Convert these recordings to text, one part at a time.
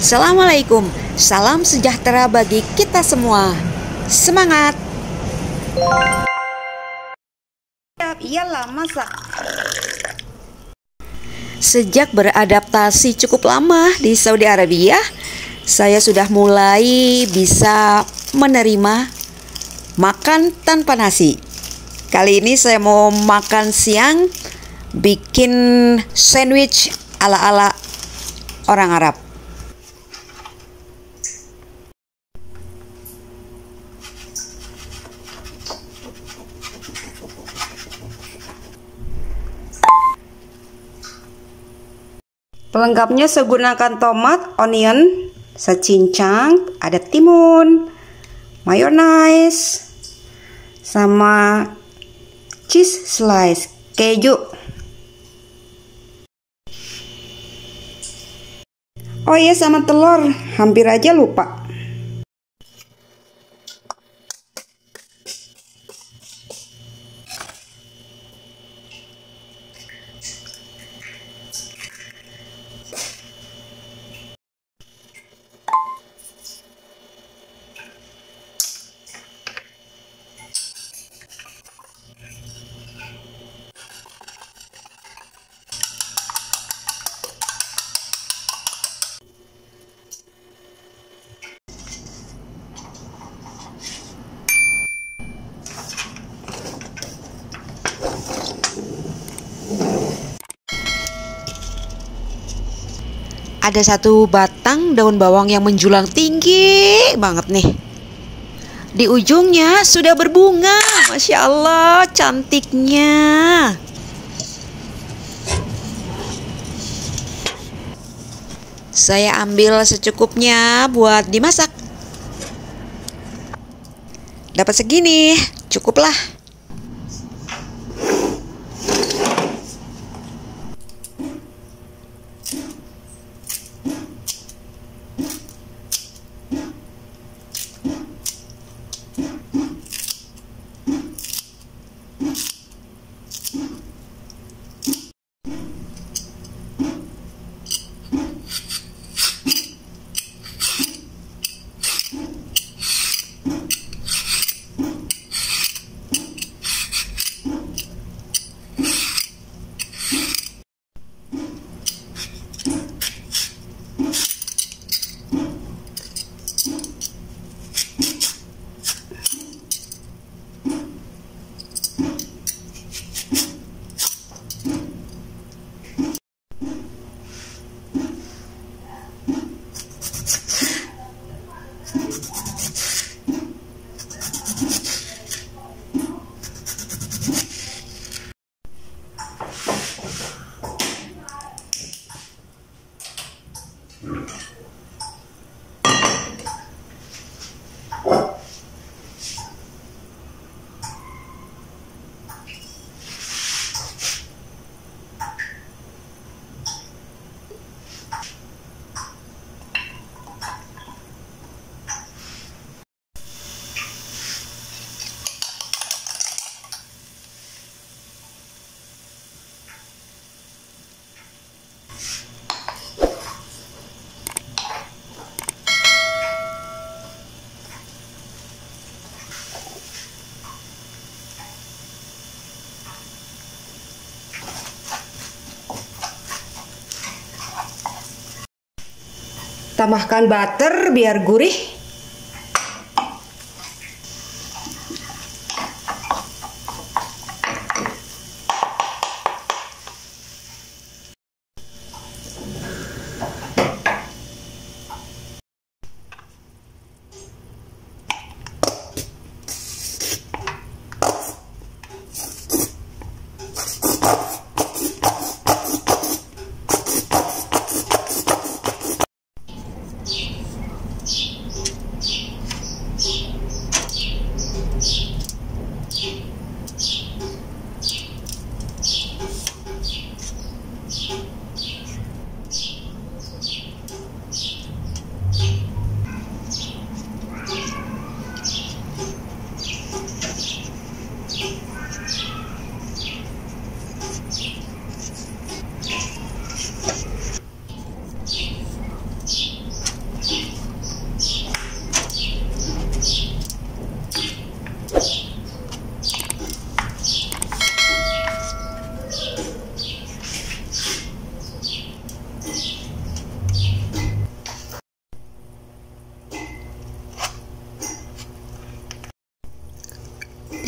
Assalamualaikum, salam sejahtera bagi kita semua. Semangat! Masak. Sejak beradaptasi cukup lama di Saudi Arabia, saya sudah mulai bisa menerima makan tanpa nasi. Kali ini saya mau makan siang bikin sandwich ala-ala orang Arab. Pelengkapnya saya gunakan tomat, onion, secincang, ada timun, mayonnaise, sama cheese slice, keju. Oh iya sama telur, hampir aja lupa. Ada satu batang daun bawang yang menjulang tinggi banget nih. Di ujungnya sudah berbunga, masya Allah, cantiknya. Saya ambil secukupnya buat dimasak. Dapat segini, cukuplah. Tambahkan butter biar gurih.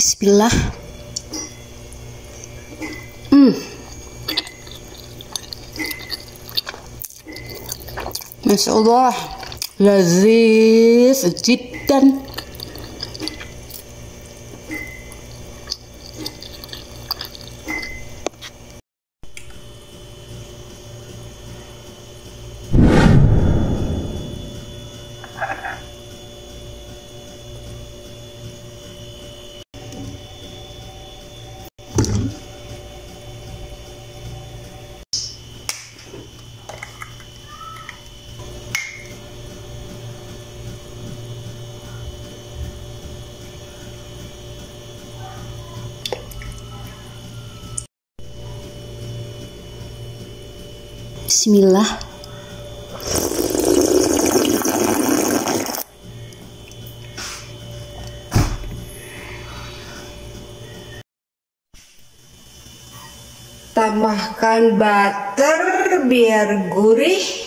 Bismillah. Hmm. Masya Allah, lazis jiddan. Bismillah. Tambahkan butter biar gurih